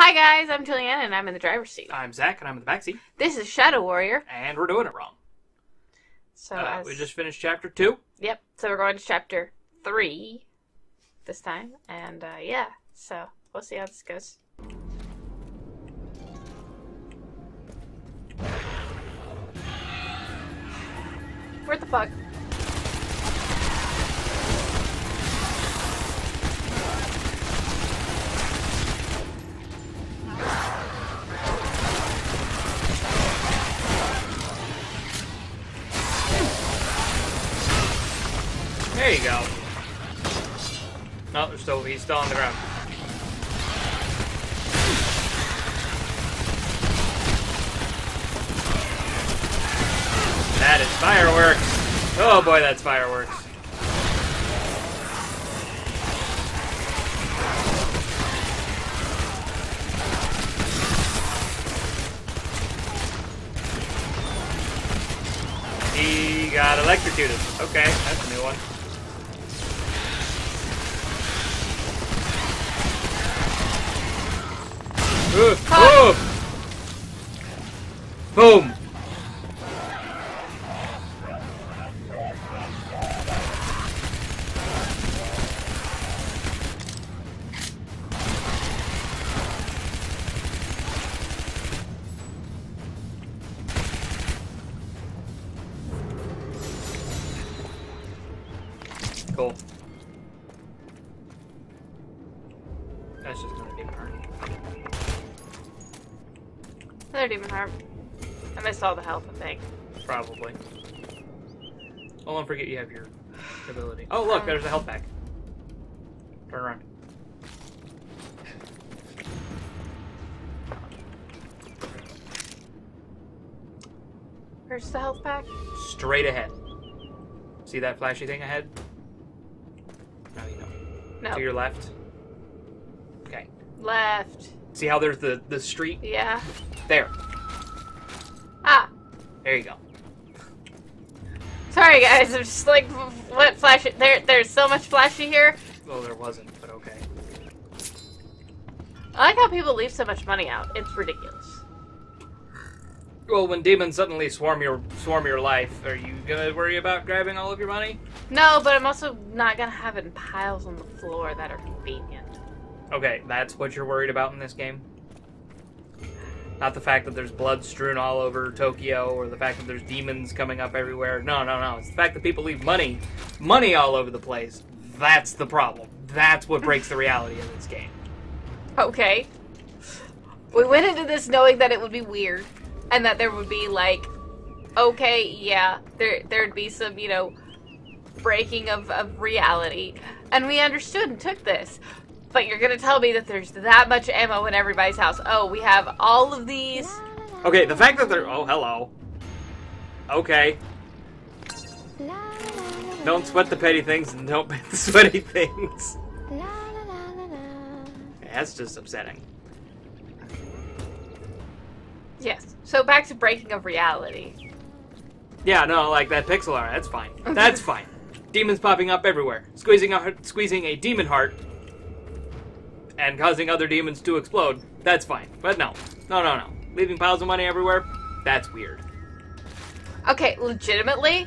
Hi guys, I'm Julianne and I'm in the driver's seat. I'm Zach, and I'm in the backseat, This is Shadow Warrior. and we're doing it wrong. So Uh, as- we just finished chapter two. Yep. So we're going to chapter three this time. And uh, yeah, so we'll see how this goes. Where the fuck? There you go. No, there's still he's still on the ground. That is fireworks. Oh boy, that's fireworks. He got electrocuted. Okay, that's a new one. Ooh, ooh. Boom. Another demon heart. I missed all the health, I think. Probably. Oh, don't forget you have your ability. Oh, look, Um, there's a health pack. Turn around. Where's the health pack? Straight ahead. See that flashy thing ahead? No, you don't. No. To your left. Okay. Left. See how there's the, the street? Yeah. There. Ah. There you go. Sorry guys, I'm just like what flashy there there's so much flashy here. Well, there wasn't, but okay. I like how people leave so much money out. It's ridiculous. Well, when demons suddenly swarm your swarm your life, are you gonna worry about grabbing all of your money? No, but I'm also not gonna have it in piles on the floor that are convenient. Okay, that's what you're worried about in this game? Not the fact that there's blood strewn all over Tokyo or the fact that there's demons coming up everywhere. No, no, no. It's the fact that people leave money money all over the place. That's the problem. That's what breaks the reality of this game. Okay. We went into this knowing that it would be weird and that there would be like okay, yeah, there there'd be some, you know, breaking of, of reality. And we understood and took this. But you're gonna tell me that there's that much ammo in everybody's house. Oh, we have all of these. Okay, the fact that they're oh hello. Okay. Don't sweat the petty things and don't pet the sweaty things. That's just upsetting. Yes. So back to breaking of reality. Yeah, no, like that pixel art. That's fine. That's fine. Demons popping up everywhere, squeezing a squeezing a demon heart, and causing other demons to explode. That's fine. But no, no, no, no. Leaving piles of money everywhere. That's weird. Okay, legitimately,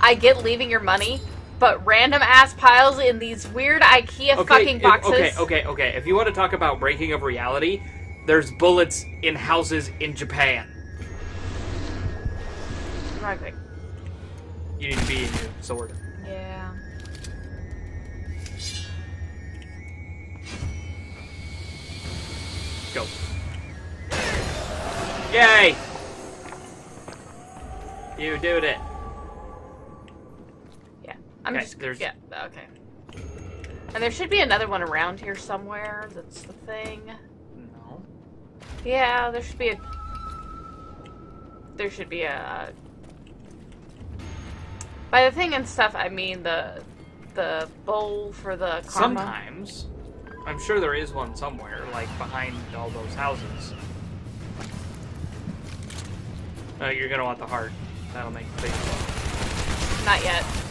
I get leaving your money, but random ass piles in these weird IKEA Okay, fucking if- boxes. okay, okay, okay. If you want to talk about breaking of reality, there's bullets in houses in Japan. Okay. You need to be in your sword. Go. Yay! You did it. Yeah. I'm Okay, just there's- yeah, okay. And there should be another one around here somewhere. That's the thing. No. Yeah, there should be a. There should be a. By the thing and stuff, I mean the the bowl for the karma. Sometimes. I'm sure there is one somewhere, like behind all those houses. Uh, you're gonna want the heart. That'll make the face Not yet.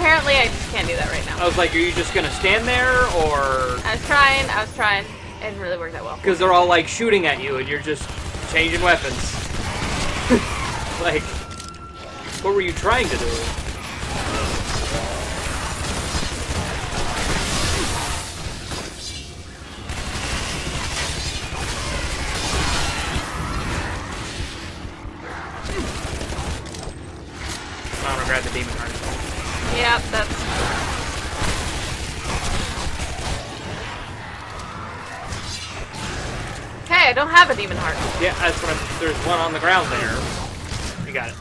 Apparently I just can't do that right now. I was like, are you just gonna stand there, or I was trying, I was trying. It didn't really work that well. because they're all like shooting at you and you're just changing weapons? like, what were you trying to do? I'm gonna grab the demon heart. Yep, that's. Okay, I don't have a demon heart. Yeah, that's what I'm. There's one on the ground there. You got it.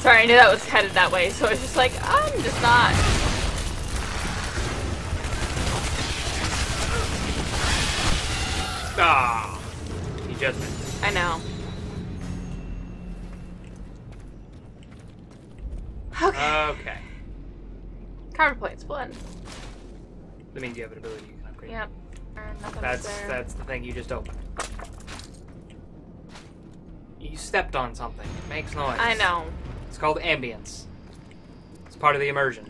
Sorry, I knew that was headed that way, so I was just like, I'm just not. Ah, he just missed. I know. Okay. Okay, Karma points, one. that means you have an ability you can upgrade. Yep. That's there. that's the thing you just opened. You stepped on something. It makes noise. I know. It's called ambience. It's part of the immersion.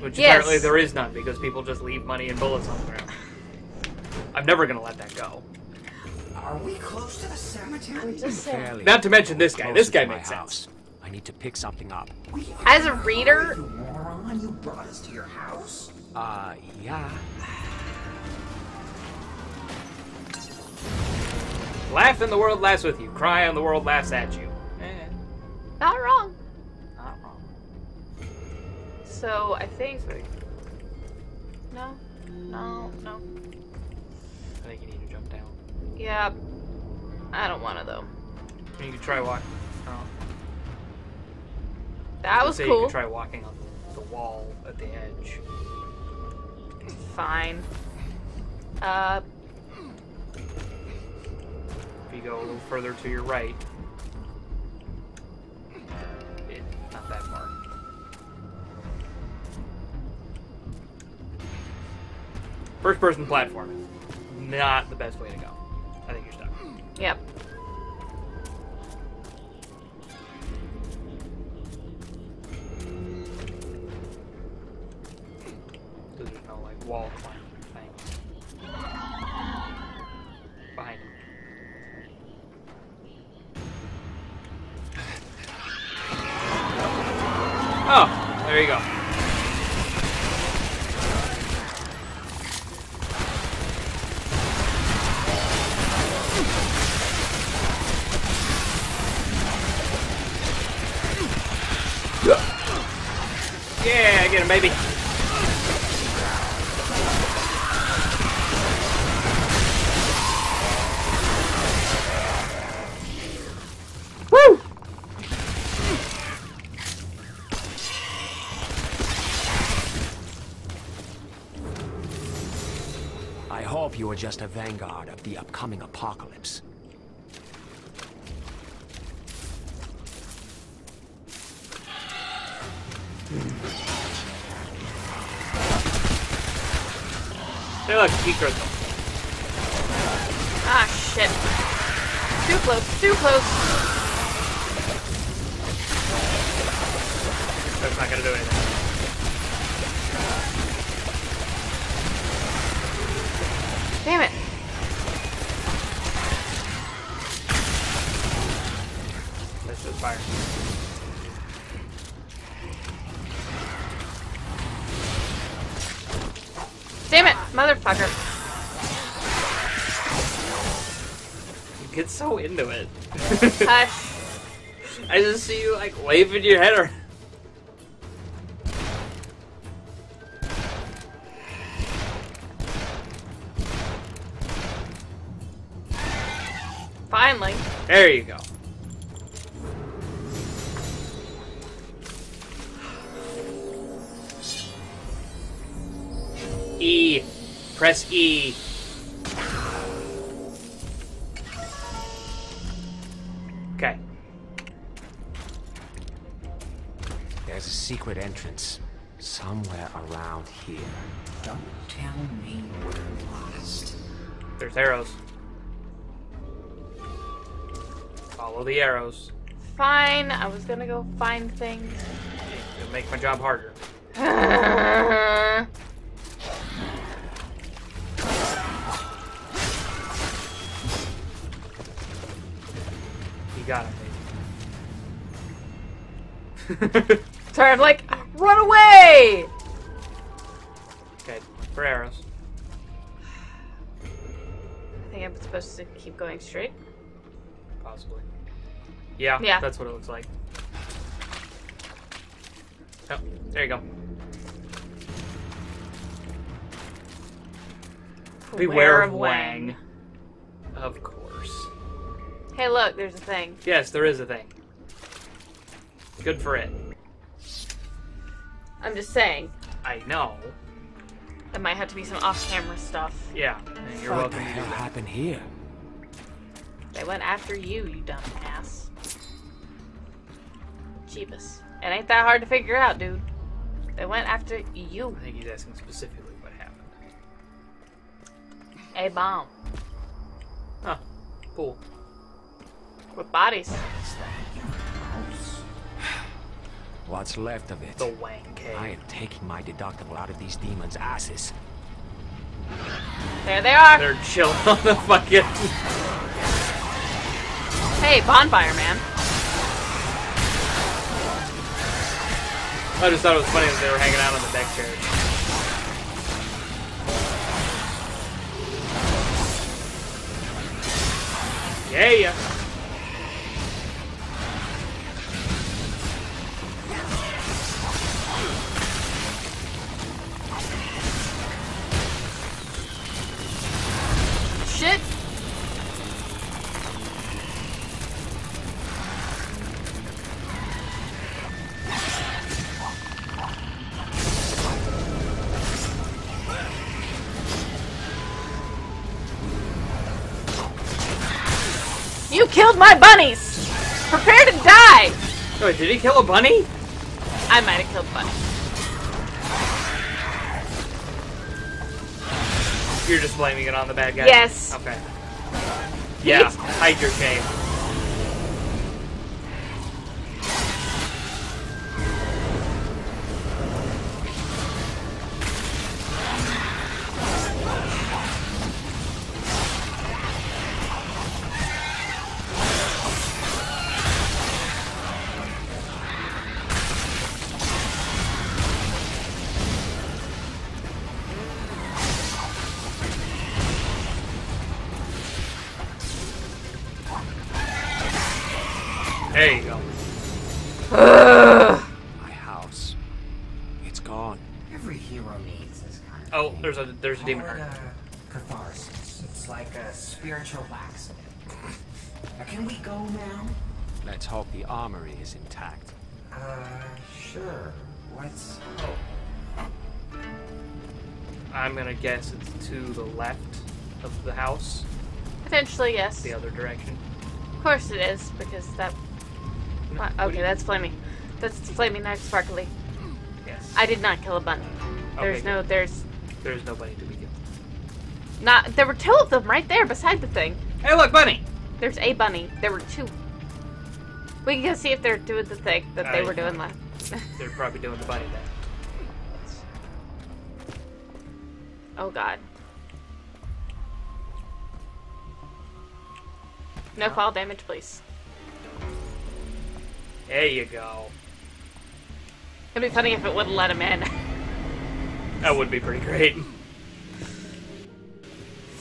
Which Yes. apparently there is none because people just leave money and bullets on the ground. I'm never gonna let that go. Are we close to the cemetery? Just saying. Not to mention this guy. This guy to my makes sense. house. I need to pick something up. As a reader- You moron! You brought us to your house. Uh, yeah. Laugh and the world laughs with you. Cry and the world laughs at you. Eh, Not wrong. not wrong. So I think. No. No. No. I think you need to jump down. Yeah. I don't want to though. You can try walking. Oh. That was say You cool. can try walking on the wall at the edge. Fine. Uh, If you go a little further to your right, it, not that far. First person platforming. Not the best way to go. Yep. There's no like wall climbing you are just a vanguard of the upcoming apocalypse. Say look, key crystal. Ah, shit. Too close. Too close. That's not gonna do anything. Damn it. That's just fire. Damn it, motherfucker. You get so into it. Hush. I just see you like waving your head around. There you go. E. Press E. Okay. There's a secret entrance. Somewhere around here. Don't tell me we're lost. There's arrows. Follow the arrows. Fine, I was gonna go find things. It'll make my job harder. You got it, baby. Sorry, I'm like, run away! okay, for arrows. I think I'm supposed to keep going straight. Possibly. Yeah, Yeah. that's what it looks like. Oh, there you go. Beware of Wang. Of course. Hey, look, there's a thing. Yes, there is a thing. Good for it. I'm just saying, I know. there might have to be some off-camera stuff. Yeah, and you're what welcome the to hell that. happened here? They went after you, you dumb ass. Jeebus. It ain't that hard to figure out, dude. They went after you. I think he's asking specifically what happened. A bomb. Huh. Cool. With bodies. Is that your house? What's left of it? The Wang Cave. I am taking my deductible out of these demons' asses. There they are. They're chilling on the fucking. Hey, bonfire man. I just thought it was funny that they were hanging out on the deck chairs. Yeah, killed my bunnies! Prepare to die! Wait, did he kill a bunny? I might have killed a bunny. You're just blaming it on the bad guy. Yes. Okay. Yeah, hide your shame. There's a demon heart. catharsis. It's like a spiritual laxative. Now, can we go now? Let's hope the armory is intact. Uh, sure. Let's hope. I'm gonna guess it's to the left of the house, Potentially, yes. the other direction. Of course it is, because that. No, What? what do Okay, you- that's flaming. That's flaming knife sparkly. Yes. I did not kill a bunny. There's Okay, no, there's There's nobody to be killed. not. There were two of them right there beside the thing. Hey, look, bunny. There's a bunny. There were two. We can go see if they're doing the thing that they were doing last. They're probably doing the bunny then. oh God. No fall damage, please. There you go. It'd be funny if it wouldn't let him in. That would be pretty great.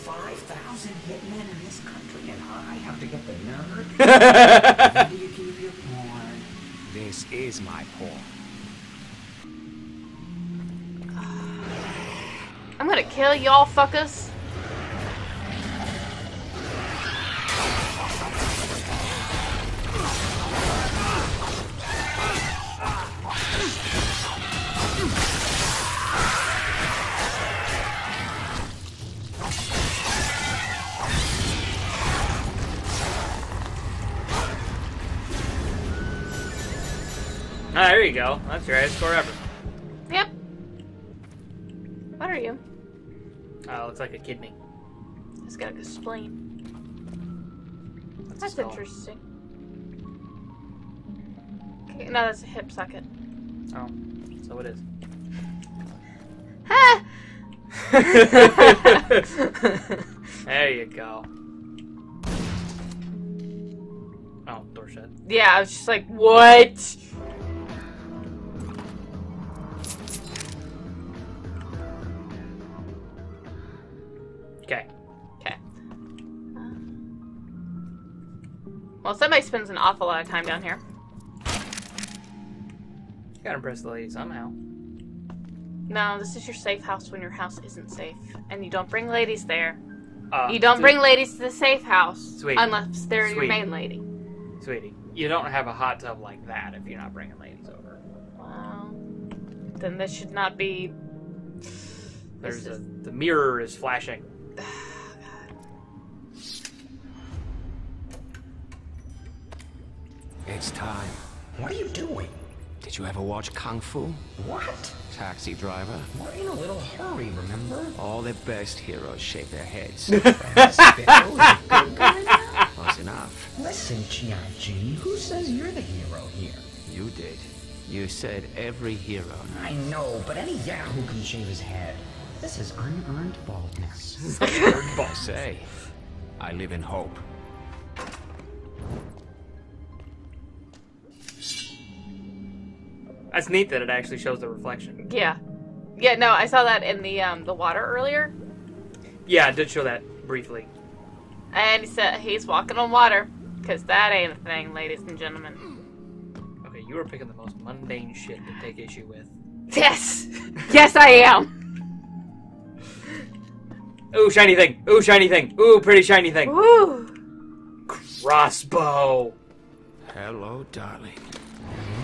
5,000 hitmen in this country, and I have to get the nerve? Where do you keep your porn? This is my porn. I'm gonna kill y'all fuckers. Ah, there you go. That's your highest score ever. Yep. What are you? Uh, looks like a kidney. It's got a spleen. That's, That's interesting. Okay, no, that's a hip socket. Oh, so it is. Ha! There you go. Oh, door shut. yeah, I was just like, what? Okay. Okay. Well, somebody spends an awful lot of time down here. You Gotta impress the lady somehow. No, this is your safe house when your house isn't safe. And you don't bring ladies there. Uh, You don't sweet- bring ladies to the safe house. Sweet. Unless they're your main lady. Sweetie, you don't have a hot tub like that if you're not bringing ladies over. Well, then this should not be. There's a, is- the mirror is flashing. It's time. What are you doing? Did you ever watch Kung Fu? What? Taxi driver. We're in a little hurry, remember? All the best heroes shave their heads. That's Sparrow, the good guy now? Close enough. Listen, Hoji, who says you're the hero here? You did. You said every hero. I know, but any yahoo can shave his head. This is unearned baldness. I say, I live in hope. That's neat that it actually shows the reflection. Yeah. Yeah, no, I saw that in the um the water earlier. Yeah, it did show that briefly. And he said he's walking on water. Because that ain't a thing, ladies and gentlemen. Okay, you were picking the most mundane shit to take issue with. Yes! Yes, I am! Ooh, shiny thing! Ooh, shiny thing! Ooh, pretty shiny thing! Ooh. Crossbow! Hello, darling.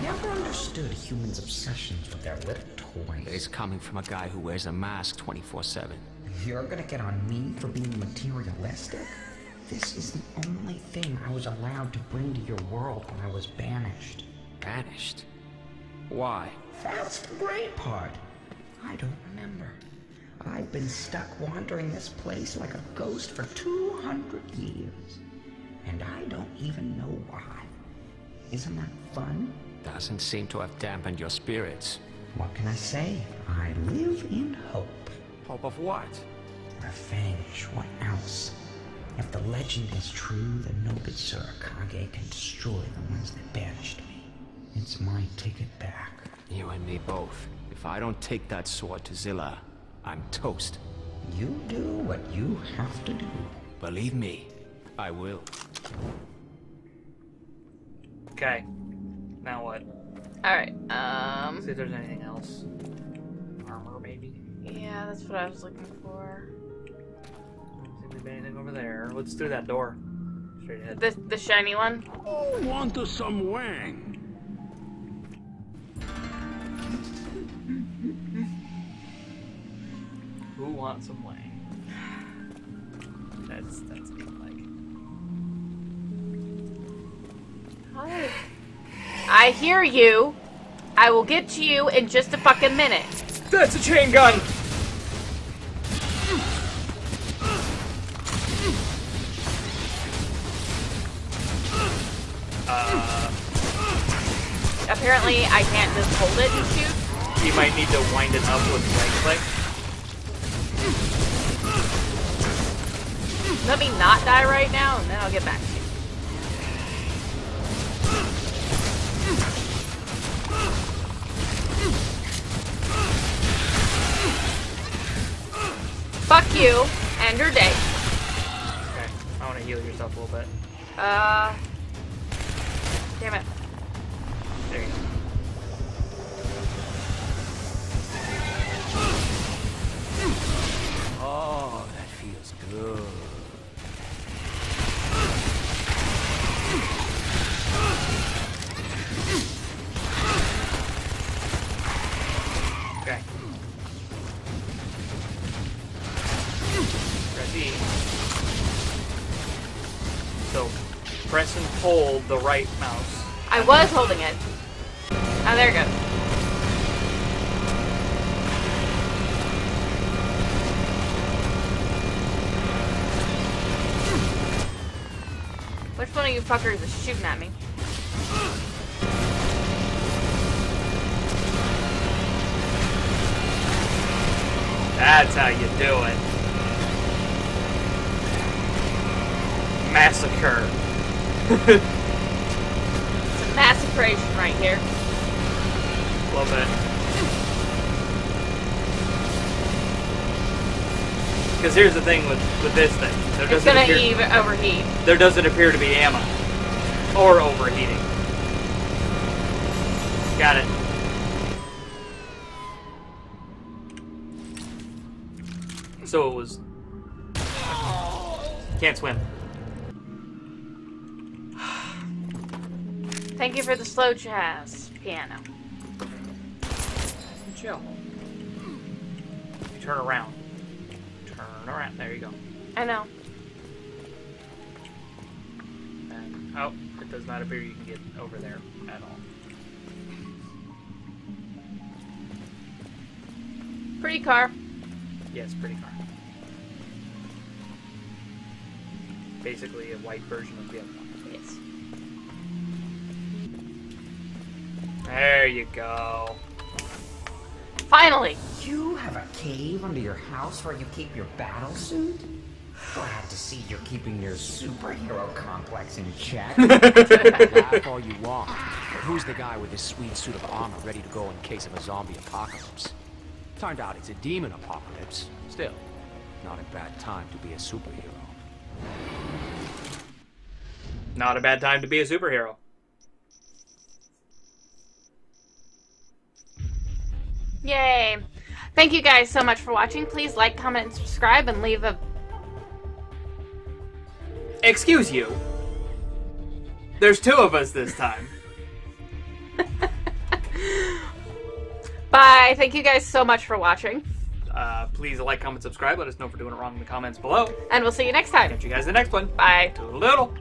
I never understood humans' obsessions with their little toys. It's coming from a guy who wears a mask 24 7. You're gonna get on me for being materialistic? This is the only thing I was allowed to bring to your world when I was banished. Banished. Why? That's the great part. I don't remember. I've been stuck wandering this place like a ghost for 200 years. And I don't even know why. Isn't that fun? Doesn't seem to have dampened your spirits. What can I say? I live in hope. Hope of what? Revenge. What else? If the legend is true, then no good Surakage can destroy the ones that banished me. It's my ticket back. You and me both. If I don't take that sword to Zilla, I'm toast. You do what you have to do. Believe me, I will. Okay. Now what? Alright, um. See if there's anything else. Armor, maybe? Yeah, that's what I was looking for. See if there's anything over there. Let's through that door. Straight ahead. The, the shiny one? Want some wang? Who wants some wang? That's that's me like. Hi. I hear you. I will get to you in just a fucking minute. That's a chain gun! Uh. Apparently, I can't just hold it and shoot. You might need to wind it up with right click. Let me not die right now, and then I'll get back you. And your day. Okay. I want to heal yourself a little bit. Uh. Damn it. There you go. Oh, that feels good. So press and hold the right mouse. I was holding it. Oh, there it goes. Hmm. Which one of you fuckers is shooting at me? That's how you do it. Massacre. It's a massacration right here. Little bit. Because here's the thing with, with this thing. There It's gonna appear, even overheat. there doesn't appear to be ammo. Or overheating. Got it. So it was. Oh. Can't swim. Thank you for the slow jazz piano. Chill. You turn around. Turn around. There you go. I know. And, oh, it does not appear you can get over there at all. Pretty car. Yes, pretty car. Basically a white version of the other one. Yes. There you go. Finally. You have a cave under your house where you keep your battle suit? Glad to see you're keeping your superhero complex in check. Laugh all you want. But who's the guy with his sweet suit of armor ready to go in case of a zombie apocalypse? Turned out it's a demon apocalypse. Still, not a bad time to be a superhero. Not a bad time to be a superhero. Yay. Thank you guys so much for watching. Please like, comment, and subscribe, and leave a. Excuse you. There's two of us this time. Bye. Thank you guys so much for watching, Uh, please like, comment, subscribe. Let us know if we're doing it wrong in the comments below. and we'll see you next time. Catch you guys in the next one. Bye. Toodle doodle.